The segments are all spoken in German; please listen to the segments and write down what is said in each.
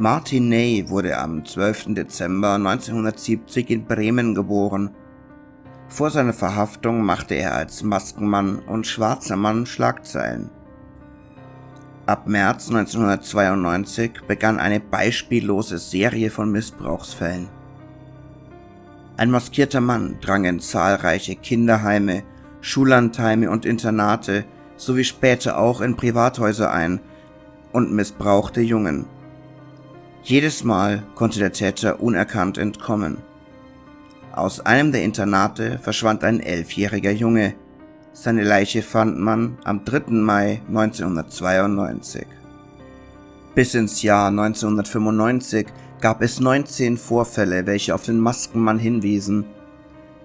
Martin Ney wurde am 12. Dezember 1970 in Bremen geboren. Vor seiner Verhaftung machte er als Maskenmann und schwarzer Mann Schlagzeilen. Ab März 1992 begann eine beispiellose Serie von Missbrauchsfällen. Ein maskierter Mann drang in zahlreiche Kinderheime, Schullandheime und Internate sowie später auch in Privathäuser ein und missbrauchte Jungen. Jedes Mal konnte der Täter unerkannt entkommen. Aus einem der Internate verschwand ein elfjähriger Junge. Seine Leiche fand man am 3. Mai 1992. Bis ins Jahr 1995 gab es 19 Vorfälle, welche auf den Maskenmann hinwiesen.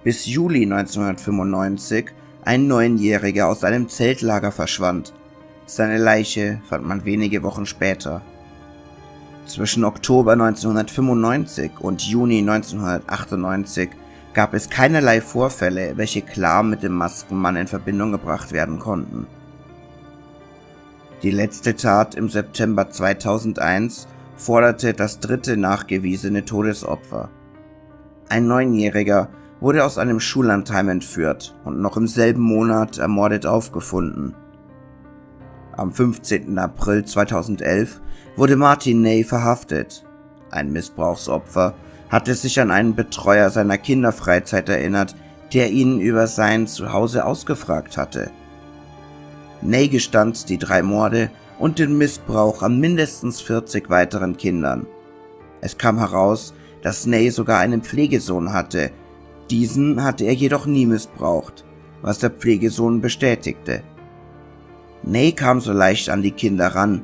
Bis Juli 1995 ein Neunjähriger aus einem Zeltlager verschwand. Seine Leiche fand man wenige Wochen später. Zwischen Oktober 1995 und Juni 1998 gab es keinerlei Vorfälle, welche klar mit dem Maskenmann in Verbindung gebracht werden konnten. Die letzte Tat im September 2001 forderte das dritte nachgewiesene Todesopfer. Ein Neunjähriger wurde aus einem Schullandheim entführt und noch im selben Monat ermordet aufgefunden. Am 15. April 2011 wurde Martin Ney verhaftet. Ein Missbrauchsopfer hatte sich an einen Betreuer seiner Kinderfreizeit erinnert, der ihn über sein Zuhause ausgefragt hatte. Ney gestand die drei Morde und den Missbrauch an mindestens 40 weiteren Kindern. Es kam heraus, dass Ney sogar einen Pflegesohn hatte. Diesen hatte er jedoch nie missbraucht, was der Pflegesohn bestätigte. Ney kam so leicht an die Kinder ran,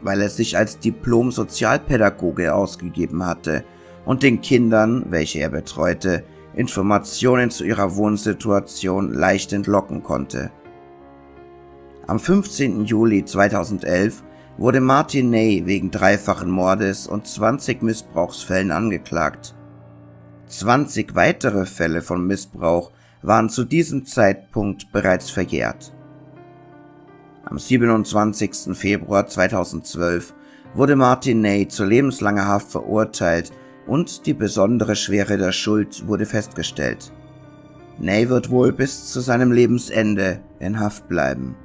weil er sich als Diplom-Sozialpädagoge ausgegeben hatte und den Kindern, welche er betreute, Informationen zu ihrer Wohnsituation leicht entlocken konnte. Am 15. Juli 2011 wurde Martin Ney wegen dreifachen Mordes und 20 Missbrauchsfällen angeklagt. 20 weitere Fälle von Missbrauch waren zu diesem Zeitpunkt bereits verjährt. Am 27. Februar 2012 wurde Martin Ney zu lebenslanger Haft verurteilt und die besondere Schwere der Schuld wurde festgestellt. Ney wird wohl bis zu seinem Lebensende in Haft bleiben.